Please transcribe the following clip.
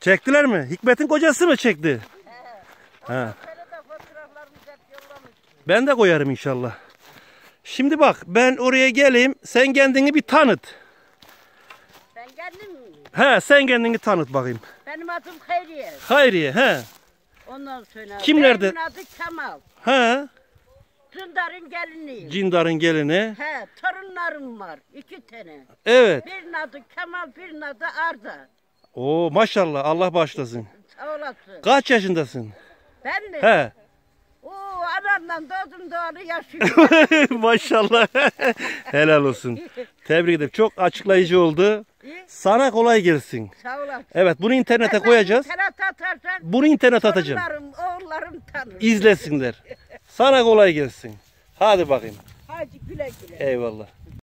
Çektiler mi? Hikmet'in kocası mı çekti? Hep yollamış. Ben de koyarım inşallah. Şimdi bak ben oraya geleyim. Sen kendini bir tanıt. Ben kendim He sen kendini tanıt bakayım. benim adım Hayriye. Hayriye he. Ondan sonra Kimlerdi? Benim adı Kemal. He. Dündar'ın geliniyim. Cindar'ın gelini. He, torunlarım var. iki tane. Evet. Birinin adı Kemal, birinin adı Arda. Oo maşallah Allah başlasın. Sağ olasın. Kaç yaşındasın? Ben mi? He. Oo, anamdan doğdum doğalı yaşıyorum. maşallah. Helal olsun. Tebrik ederim. Çok açıklayıcı oldu. Sana kolay gelsin. Sağ olasın. Evet bunu internete Hemen koyacağız. internet atarsan Bunu internet atacağım. torunlarım, oğullarım tanır. İzlesinler. Sana kolay gelsin. Hadi bakayım. Hadi güle güle. Eyvallah.